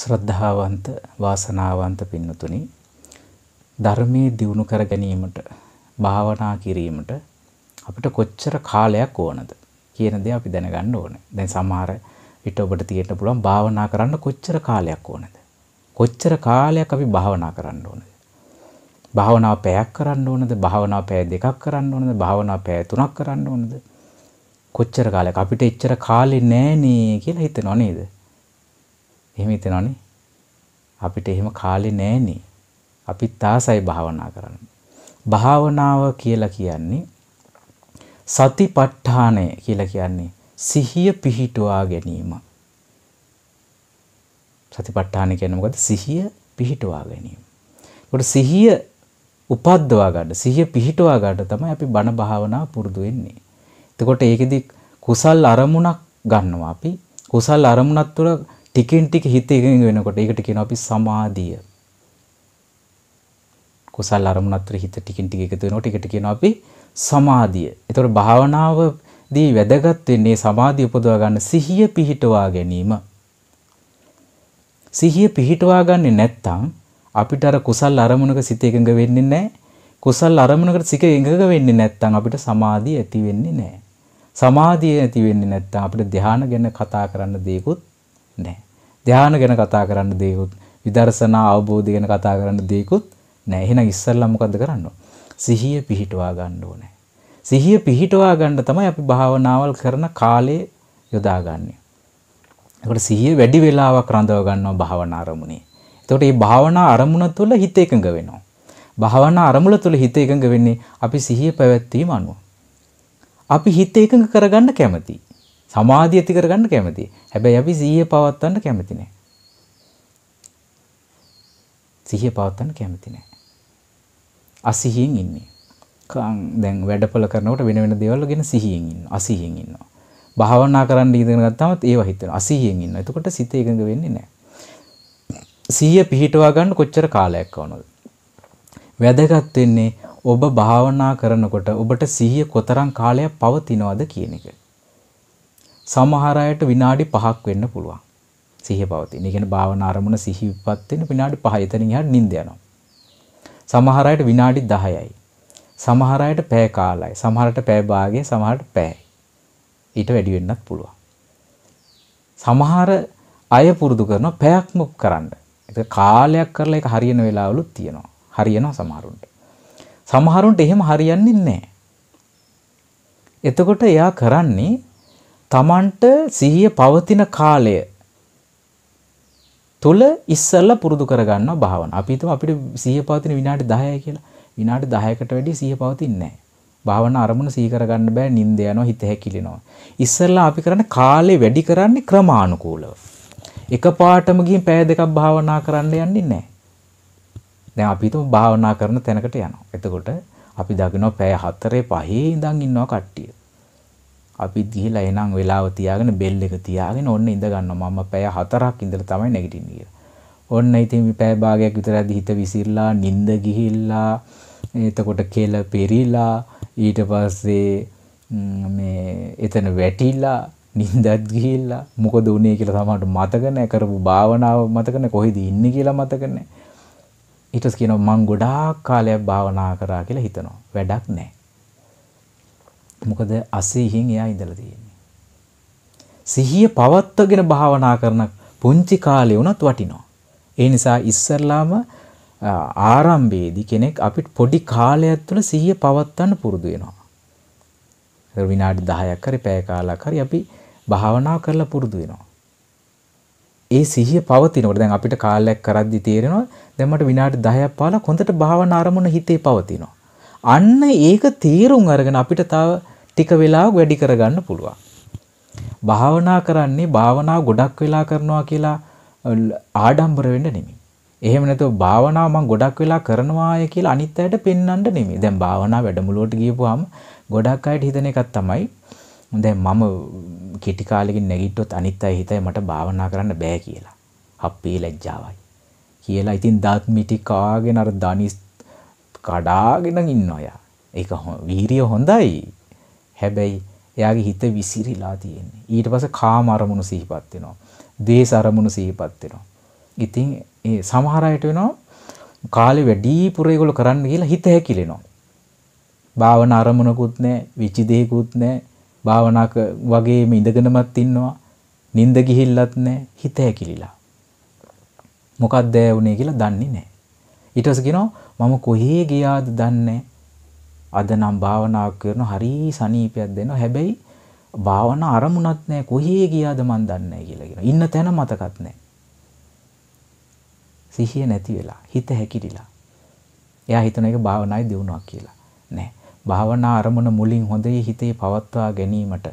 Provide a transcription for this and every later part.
ශ්‍රද්ධාවන්ත වාසනාවන්ත පින්නතුනි ධර්මයේ දියුණු කර ගැනීමට භාවනා කිරීමට අපිට කොච්චර කාලයක් ඕනද කියන දේ අපි දැනගන්න ඕනේ. දැන් සමහර විට ඔබට තියෙන්න පුළුවන් භාවනා කරන්න කොච්චර කාලයක් ඕනද? කොච්චර කාලයක් අපි භාවනා කරන්න ඕනද? භාවනාව පැයක් කරන්න ඕනද? භාවනාව පැය දෙකක් කරන්න ඕනද? භාවනාව පැය තුනක් කරන්න ඕනද? කොච්චර කාලයක් අපිට එච්චර කාලේ නෑනේ කියලා හිතනව නේද? එහෙම හිතනවනේ. අපිට එහෙම කාලේ නෑනේ. අපිත් ආසයි භාවනා කරන්න. භාවනාව කියලා කියන්නේ සතිපට්ඨානය කියලා කියන්නේ සිහිය පිහිටුවා ගැනීම. සතිපට්ඨාන කියන්නේ මොකද්ද? සිහිය පිහිටුවා ගැනීම. ඒකට සිහිය උපද්දවා ගන්න, සිහිය පිහිටුවා ගන්න තමයි අපි බණ භාවනාව පුරුදු වෙන්නේ. එතකොට ඒකෙදි කුසල් අරමුණක් ගන්නවා අපි. කුසල් අරමුණක් තුළ ටිකෙන් ටික හිත එකඟ වෙනකොට ඒකට කියනවා අපි සමාධිය. කුසල් අරමුණත් තුළ හිත ටිකෙන් ටික එකතු වෙනකොට ඒකට කියනවා අපි සමාධිය. ඒතකොට භාවනාවදී වැදගත් වෙන්නේ සමාධිය උපදවා ගන්න සිහිය පිහිටවා ගැනීම. සිහිය පිහිටවා ගන්නේ නැත්නම් අපිට අර කුසල් අරමුණක සිත එකඟ වෙන්නේ නැහැ. කුසල් අරමුණකට සිත එකඟ වෙන්නේ නැත්නම් අපිට සමාධිය ඇති වෙන්නේ නැහැ. සමාධිය ඇති වෙන්නේ නැත්නම් අපිට ධ්‍යාන ගැන කතා කරන්න දෙයක්වත් නැහැ. ධ්‍යාන ගැන කතා කරන්න දෙයක්වත් විදර්ශනා අවබෝධය ගැන කතා කරන්න දෙයක්වත් නැහැ. එහෙනම් ඉස්සල්ලා මොකද්ද කරන්න සිහිය පිහිටවා ගන්න ඕනේ. සිහිය පිහිටවා ගන්න තමයි අපි භාවනාවල් කරන කාලේ යොදාගන්නේ. ඒකට සිහිය වැඩි වෙලාවක් රඳව ගන්නවා භාවනා අරමුණේ. එතකොට මේ භාවනා අරමුණ තුළ හිත එකඟ වෙනවා. භාවනා අරමුණ තුළ හිත එකඟ වෙන්නේ අපි සිහිය පැවැත්වීම අනුව. අපි හිත එකඟ කරගන්න කැමතියි. සමාධිය ඇති කරගන්න කැමතියි. හැබැයි අපි සිහිය පවත්වන්න කැමති නැහැ. සිහිය පවත්වන්න කැමති නැහැ. අසිහියෙන් ඉන්නේ. දැන් වැඩපොළ කරනකොට වෙන වෙන දේවල් ගැන සිහියෙන් ඉන්නවා. අසිහියෙන් ඉන්නවා. භාවනා කරන්න ඉගෙන ගත්තාම ඒව හිතෙනවා. අසිහියෙන් ඉන්නවා. එතකොට සිත එකඟ වෙන්නේ නැහැ. සිහිය පිහිටවා ගන්න කොච්චර කාලයක් වුණාද? වැදගත් වෙන්නේ ඔබ භාවනා කරනකොට ඔබට සිහිය කොතරම් කාලයක් පවතිනවද කියන එක. සමහර අයට විනාඩි 5ක් වෙන්න පුළුවන්. සිහිය පවතින. ඒ කියන්නේ භාවනා අරමුණ සිහිපත් වෙන විනාඩි 5 එතනින් එහාට නිින්ද යනවා. සමහර අයට විනාඩි 10යි. සමහර අයට පැය කාලයි. සමහරට පැය භාගය, සමහරට පැයයි. ඊට වැඩි වෙන්නත් පුළුවන්. සමහර අය පුරුදු කරනවා පැයක්ම කරන්න. ඒක කාලයක් කරලා ඒක හරියන වෙලාවලුත් තියෙනවා. හරියනවා සමහරුන්ට. සමහරුන්ට එහෙම හරියන්නේ නැහැ. එතකොට එයා කරන්නේ Tamanට සිහිය පවතින කාලය තුල ඉස්සෙල්ලා පුරුදු කරගන්නවා භාවන. අපි හිතමු අපිට සිහිය පවතින විනාඩි 10යි කියලා. විනාඩි 10කට වැඩි සිහිය පවතින්නේ නැහැ. භාවන අරමුණ සිහි කරගන්න බෑ නිින්ද යනවා හිත හැකිලෙනවා. ඉස්සෙල්ලා අපි කරන්නේ කාලේ වැඩි කරන්නේ ක්‍රමානුකූලව. එකපාරටම ගිහින් පැය දෙකක් භාවනා කරන්න යන්නේ නැහැ. දැන් අපි හිතමු භාවනා කරන තැනකට යනවා. එතකොට අපි දකිනවා පැය 4 5 ඉඳන් ඉන්නවා කට්ටිය. අපි ගිහිලා එනං වෙලාව තියාගෙන බෙල් එක තියාගෙන ඔන්න ඉඳ ගන්නවා. මම පැය 4ක් ඉඳලා තමයි නැගිටින්නේ කියලා. ඔන්න ඉතින් මේ පැය භාගයක් විතරදී හිත විසිරලා, නිින්ද ගිහිල්ලා, එතකොට කෙල පෙරිලා, ඊට පස්සේ මේ එතන වැටිලා, නිින්දත් ගිහිල්ලා, මොකද උනේ කියලා තමයි මතක නැහැ. කරපු භාවනාව මතක නැහැ. කොහෙද ඉන්නේ කියලා මතක නැහැ. ඊට පස්සේ කියනවා මං ගොඩාක් කාලයක් භාවනා කරා කියලා හිතනවා. වැඩක් නැහැ. මොකද අසීහින් එයා ඉඳලා තියෙන්නේ. සිහිය පවත්වගෙන භාවනා කරන පුංචි කාලේ වුණත් වටිනවා. ඒ නිසා ඉස්සරලාම ආරම්භයේදී කෙනෙක් අපිට පොඩි කාලයක් තුළ සිහිය පවත්වන්න පුරුදු වෙනවා. විනාඩි 10ක් හරි පැය කාලයක් හරි අපි භාවනා කරලා පුරුදු වෙනවා. ඒ සිහිය පවතිනකොට දැන් අපිට කාලයක් කරද්දි තේරෙනවා දැන් මට විනාඩි 10ක් පාලා හොඳට භාවනා අරමුණ හිතේ පවතිනවා. අන්න ඒක තීරුම් අරගෙන අපිට තව ටික වෙලාවක් වැඩි කරගන්න පුළුවන්. භාවනා කරන්නේ භාවනාව ගොඩක් වෙලා කරනවා කියලා ආඩම්බර වෙන්න නෙමෙයි. එහෙම නැතුව භාවනාව මම ගොඩක් වෙලා කරනවාය කියලා අනිත් අයට පෙන්වන්න නෙමෙයි. දැන් භාවනා වැඩමුළුවට ගියපුවාම ගොඩක් අයට හිතන එකක් තමයි දැන් මම කෙටි කාලෙකින් නැගිට්ටොත් අනිත් අය හිතයි මට භාවනා කරන්න බෑ කියලා. අපේ ලැජ්ජාවයි. කියලා ඉතින් දත් මිටි කාගෙන අර දනිස් කඩාගෙන ඉන්නවා යා. ඒක වීරිය හොඳයි. හැබැයි එයාගේ හිත විසිරිලා තියෙන්නේ. ඊට පස්සේ කාම අරමුණු සිහිපත් වෙනවා. දේශ අරමුණු සිහිපත් වෙනවා. ඉතින් ඒ සමහර අයට වෙනවා කාලේ වැඩිපුර ඒගොල්ලෝ කරන්න කියලා හිත හැකිලෙනවා. භාවනා අරමුණකුත් නැහැ, විචි දෙයක්කුත් නැහැ. භාවනාක වගේම ඉඳගෙනමත් ඉන්නවා. නිින්ද ගිහිල්ලත් නැහැ, හිත හැකිලිලා. මොකක්ද ඒ වුනේ කියලා දන්නේ නැහැ. ඊට පස්සේ කියනවා මම කොහේ ගියාද දන්නේ අද නම් භාවනාවක් කරන හරි සනීපයක් දෙනවා. හැබැයි භාවනා අරමුණක් නැහැ. කොහේ ගියාද මන් දන්නේ නැහැ කියලා කියනවා. ඉන්න තැන මතකත් නැහැ. සිහිය නැති වෙලා, හිත හැකිලිලා. එයා හිතන එක භාවනායි දියුණුවක් කියලා. නෑ. භාවනා අරමුණ මුලින් හොඳේ හිතේ පවත්වා ගැනීමට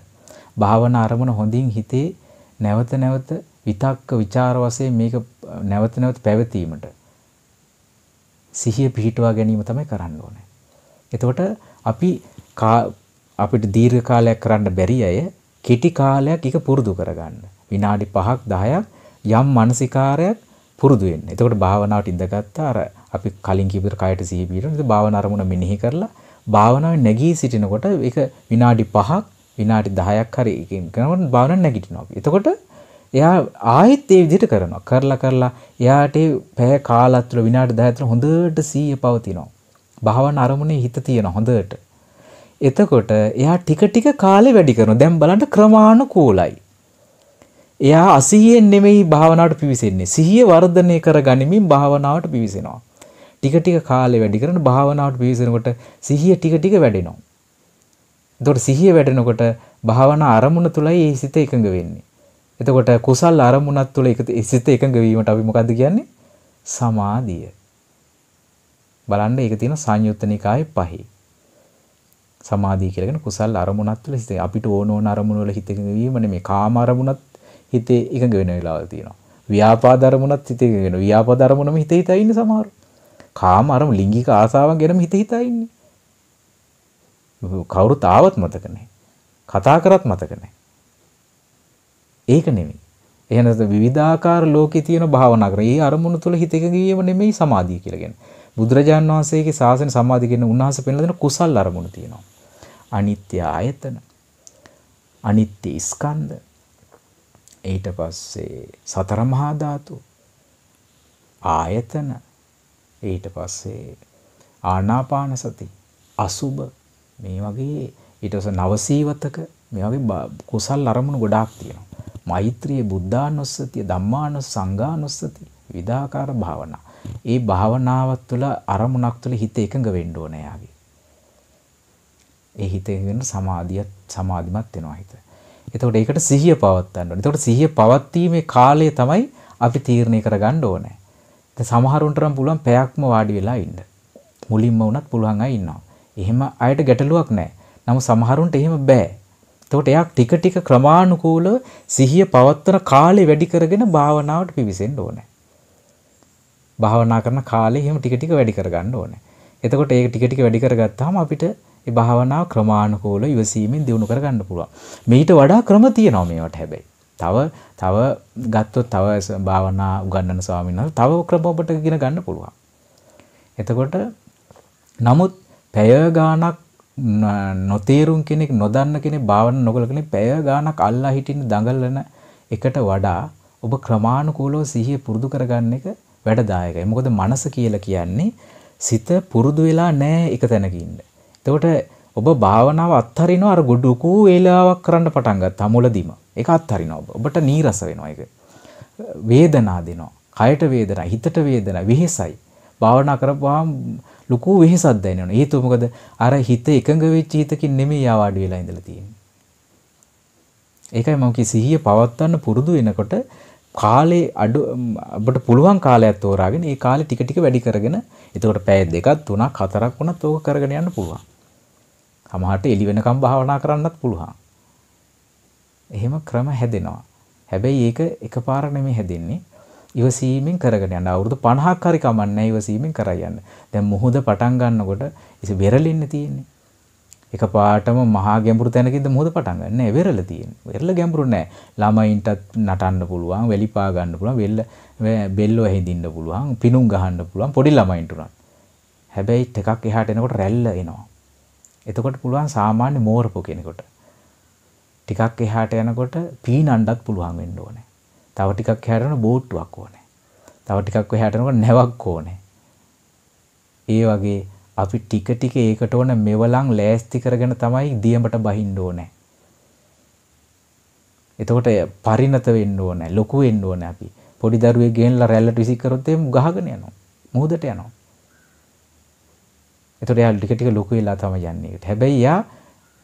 භාවනා අරමුණ හොඳින් හිතේ නැවත නැවත විතක්ක ਵਿਚාර වශයෙන් මේක නැවත නැවත පැවතීමට සිහිය පිහිටුවා ගැනීම තමයි කරන්න ඕනේ. එතකොට අපි අපිට දීර්ඝ කාලයක් කරන්න බැරි අය කෙටි කාලයක් එක පුරුදු කරගන්න. විනාඩි 5ක් 10ක් යම් මානසිකාරයක් පුරුදු වෙන්න. එතකොට භාවනාවට ඉඳගත්තා අර අපි කලින් කියපු කයට සිහිය පිහිටවන. ඉතින් භාවනා අරමුණ මෙනෙහි කරලා භාවනාවේ නැගී සිටිනකොට ඒක විනාඩි 5ක් විනාඩි 10ක් හරි කරනකොට භාවනාව නැගිටිනවා. එතකොට එයා ආයෙත් ඒ විදිහට කරනවා. කරලා කරලා එයාට පැය කාලයක් තුළ විනාඩි 10 තුළ හොඳට සීය පවතිනවා. භාවනා අරමුණේ හිත තියෙන හොඳට. එතකොට එයා ටික ටික කාලේ වැඩි කරනවා. දැන් බලන්න ක්‍රමානුකූලයි. එයා අසිහියෙන් නෙමෙයි භාවනාවට පිවිසෙන්නේ. සිහිය වර්ධනය කරගනිමින් භාවනාවට පිවිසෙනවා. ටික ටික කාලේ වැඩි කරන භාවනාවට පිවිසෙනකොට සිහිය ටික ටික වැඩෙනවා. එතකොට සිහිය වැඩෙනකොට භාවනා අරමුණ තුලයි ඒ සිත එකඟ වෙන්නේ. එතකොට කුසල් අරමුණක් තුල සිත එකඟ වීමට අපි මොකද්ද කියන්නේ? සමාධිය. බලන්න ඒක තියෙන සංයුත්ත නිකායේ පහේ. සමාධිය කියලා කියන කුසල් අරමුණක් තුල හිත අපිට ඕන ඕන අරමුණ වල හිත එකඟ වීම නෙමෙයි කාම අරමුණත් හිතේ එකඟ වෙන වෙලාවල් තියෙනවා. ව්‍යාපාද අරමුණත් හිතේ එකඟ වෙනවා. ව්‍යාපාද අරමුණම හිතේ හිතා ඉන්නේ සමහරව. කාම අරම ලිංගික ආසාවන් ගැනම හිත හිතා ඉන්නේ. කවුරුත් ආවත් මතක නැහැ. කතා කරත් මතක නැහැ. ඒක නෙමෙයි. එහෙනම් විවිධාකාර ලෝකේ තියෙන භාවනා කර. ඒ අරමුණු තුල හිත එකඟ වීම නෙමෙයි සමාධිය කියලා කියන්නේ. බුදුරජාන් වහන්සේගේ ශාසන සමාධිය කියන උන්වහන්සේ පෙන්ලා දෙන කුසල් අරමුණු තියෙනවා. අනිත්‍ය ආයතන. අනිත්‍ය ස්කන්ධ. ඊට පස්සේ සතර මහා ධාතු. ආයතන ඊට පස්සේ ආනාපාන සති අසුබ මේ වගේ ඊට පස්සේ නවසීවතක මේ වගේ කුසල් අරමුණු ගොඩාක් තියෙනවා. මෛත්‍රිය බුද්ධානුස්සතිය ධම්මානුස් සංඝානුස්සති විදාකාර භාවනා. ඒ භාවනාවත් තුළ අරමුණක් තුළ හිත එකඟ වෙන්න ඕනේ යාගේ. ඒ හිත එකඟ සමාධිය සමාධිමත් වෙනවා හිත. එතකොට ඒකට සිහිය පවත්වන්න ඕනේ. එතකොට සිහිය පවත්ීමේ කාලය තමයි අපි තීරණය කරගන්න ඕනේ. සමහරුන්ට නම් පුළුවන් පැයක්ම වාඩි වෙලා ඉන්න. මුලින්ම වුණත් පුළුවන් අය ඉන්නවා. එහෙම අයට ගැටලුවක් නැහැ. නමුත් සමහරුන්ට එහෙම බෑ. එතකොට එයා ටික ටික ක්‍රමානුකූලව සිහිය පවත්වන කාලය වැඩි කරගෙන භාවනාවට පිවිසෙන්න ඕනේ. භාවනා කරන කාලය එහෙම ටික ටික වැඩි කරගන්න ඕනේ. එතකොට ඒක ටික ටික වැඩි කරගත්තාම අපිට ඒ භාවනාව ක්‍රමානුකූලව ඉවසීමෙන් දියුණු කරගන්න පුළුවන්. මීට වඩා ක්‍රම තියෙනවා මේවට හැබැයි. තව තව ගත්තොත් තව භාවනා උගන්වන ස්වාමීන් වහන්සේ තව ක්‍රම ඔබට ඉගෙන ගන්න පුළුවන්. එතකොට නමුත් පැය ගාණක් නොතේරුම් කෙනෙක් නොදන්න කෙනෙක් භාවනා නොකළ කෙනෙක් පැය ගාණක් අල්ලා හිටින්න දඟලන එකට වඩා ඔබ ක්‍රමානුකූලව සිහිය පුරුදු කරගන්න එක වැඩදායකයි. මොකද මනස කියලා කියන්නේ සිත පුරුදු වෙලා නැහැ එක තැනක ඉන්න. එතකොට ඔබ භාවනාව අත්හරිනවා අර ගොඩුකු වේලාවක් කරන්න පටන් ගත්තා මුලදීම. ඒක අත්හරිනවා ඔබ. ඔබට නීරස වෙනවා ඒක. වේදනා දෙනවා. කයට වේදනා, හිතට වේදනා, වෙහෙසයි. භාවනා කරපුවාම ලুকু වෙහෙසක් දැනෙනවා. හේතුව මොකද? අර හිත එකඟ වෙච්ච හිතකින් නෙමෙයි ආවාඩි වෙලා ඉඳලා තියෙන්නේ. ඒකයි මම කිය සිහිය පවත්වන්න පුරුදු වෙනකොට කාලේ අඩු අපිට පුළුවන් කාලයක් තෝරාගෙන ඒ කාලේ ටික ටික වැඩි කරගෙන එතකොට පැය දෙකක් තුනක් හතරක් වුණත් ඕක කරගෙන යන්න පුළුවන්. සමහරට එළි වෙනකම් භාවනා කරන්නත් පුළුවන්. එහෙම ක්‍රම හැදෙනවා. හැබැයි ඒක එකපාර නෙමෙයි හැදෙන්නේ. ඉවසීමෙන් කරගෙන යන්න. අවුරුදු 50ක් හරි කමන්නේ ඉවසීමෙන් කරයි යන්න. දැන් මුහුද පටන් ගන්නකොට ඉත වෙරළෙන්න තියෙන්නේ. එකපාරටම මහා ගැඹුරු තැනකින්ද මුහුද පටන් ගන්න නෑ වෙරළ තියෙන්නේ. වෙරළ ගැඹුරු නෑ. ළමයින්ටත් නටන්න පුළුවන්, වෙලිපා ගන්න පුළුවන්, වෙල්ල බෙල්ල වැහිදින්න පුළුවන්, පිණුම් ගහන්න පුළුවන් පොඩි ළමයින්ට උනත්. හැබැයි ටිකක් එහාට එනකොට රැල්ල එනවා. එතකොට පුළුවන් සාමාන්‍ය මෝරපු කෙනෙකුට. ටිකක් එහාට යනකොට පීනන්නත් පුළුවන් වෙන්න ඕනේ. තව ටිකක් එහාට යන බෝට්ටුවක් ඕනේ. තව ටිකක් එහාට යනකොට නැවක් ඕනේ. ඒ වගේ අපි ටික ටික ඒකට ඕන මෙවලම් ලෑස්ති කරගෙන තමයි දියඹට බහින්න ඕනේ. එතකොට පරිණත වෙන්න ඕනේ, ලොකු වෙන්න ඕනේ අපි. පොඩි දරුවෙක් ගෙනලා රැල්ලට විසි කරොත් එහෙම ගහගෙන යනවා. මුහුදට යනවා. එතකොට එයා ටික ටික ලොකු වෙලා තමයි යන්නේ. හැබැයි එයා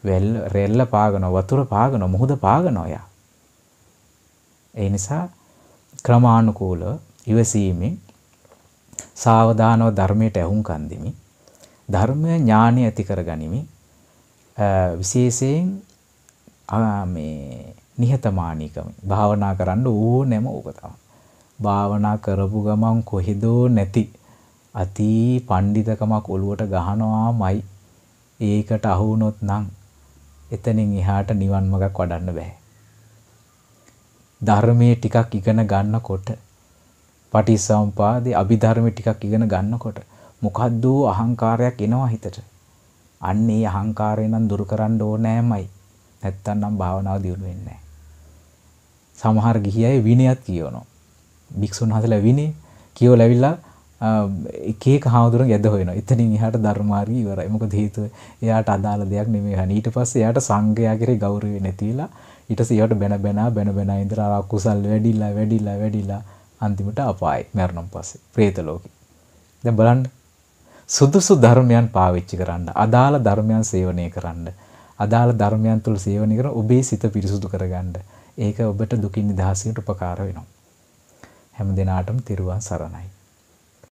වැල් රැල්ල පාගනවා, වතුර පාගනවා, මුහුද පාගනවා එයා. ඒ නිසා ක්‍රමානුකූලව ඉවසීමෙන් සාවධානව ධර්මයට ඇහුම්කන් දෙමි. ධර්මය ඥානය ඇති කරගනිමි. විශේෂයෙන් මේ නිහතමානීකම භාවනා කරන්න ඕනෙම ඕක තමයි. භාවනා කරපු ගමන් කොහෙදෝ නැති අති පඬිතකමක් ඔලුවට ගහනවාමයි. ඒකට අහු වුණොත් නම් එතනින් එහාට නිවන් මාර්ගක් වඩන්න බෑ. ධර්මයේ ටිකක් ඉගෙන ගන්නකොට පටිසම්පාදේ අභිධර්මයේ ටිකක් ඉගෙන ගන්නකොට මොකද්ද අහංකාරයක් එනවා හිතට. අන්න ඒ අහංකාරය නම් දුරු කරන්න ඕනෑමයි. නැත්තම් නම් භාවනාව දියුණු වෙන්නේ නැහැ. සමහර ගිහි අය විනයත් කියවනවා. භික්ෂුන් වහන්සේලා විනය කියවලා ඇවිල්ලා එක එක හාමුදුරන් යද හොයනවා. එතනින් එහාට ධර්මාර්ගය ඉවරයි. මොකද හේතුව එයාට අදාළ දෙයක් නෙමෙයි. අනේ ඊට පස්සේ එයාට සංඝයා කෙරේ ගෞරවය නැතිලා ඊට පස්සේ එයාට බැන බැන බැන බැන ඉඳලා කුසල් වැඩිලා වැඩිලා වැඩිලා අන්තිමට අපායි මරණම් පස්සේ പ്രേත ලෝකෙ. දැන් බලන්න සුදුසු ධර්මයන් පාවිච්චි කරන්න, අදාළ ධර්මයන් සේවනය කරන්න, අදාළ ධර්මයන් තුල සේවනය කරන ඔබේ සිත පිරිසුදු කරගන්න. ඒක ඔබට දුකින් නිදහසට උපකාර වෙනවා. හැම දිනාටම තිරුවන් සරණයි.